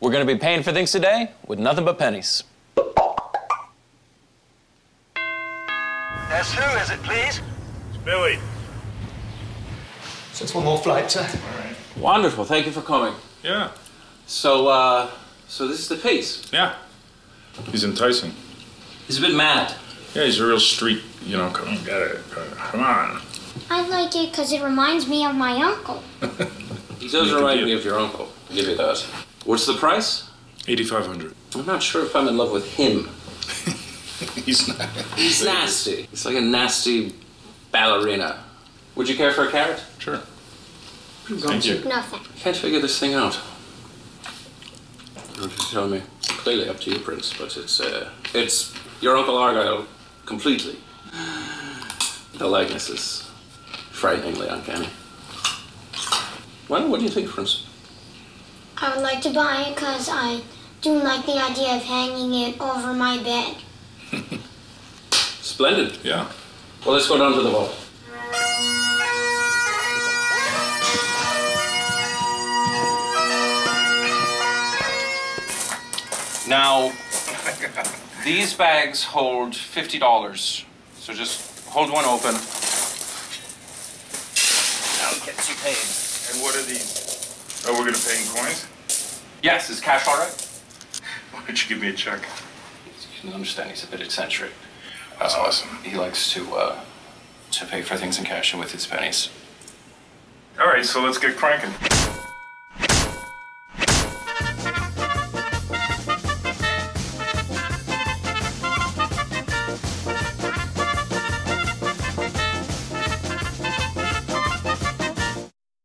We're gonna be paying for things today with nothing but pennies. That's who is it, please? It's Billy. Just one more flight, sir. Wonderful. Thank you for coming. Yeah. So, uh, so this is the piece. Yeah. He's enticing. He's a bit mad. Yeah, he's a real street, you know, come on, get it. Come on. I like it because it reminds me of my uncle. He does Make remind me of your uncle. I'll give you that. What's the price? 8500 I'm not sure if I'm in love with him. He's not. He's nasty. He's like a nasty ballerina. Would you care for a carrot? Sure. Thank you. Nothing. I can't figure this thing out. Don't you tell me. Clearly up to you, Prince, but it's, uh, it's your Uncle Argyle completely. The likeness is frighteningly uncanny. Well, what do you think, Prince? I would like to buy it because I do like the idea of hanging it over my bed. Splendid. Yeah. Well, let's go down to the vault. Now, these bags hold $50. So just hold one open. Now it gets you paid. And what are these? Oh, we're gonna pay in coins? Yes, is cash all right? Why don't you give me a check? You can understand he's a bit eccentric. That's Uh, awesome. He likes to, uh, to pay for things in cash and with his pennies. All right, so let's get cranking.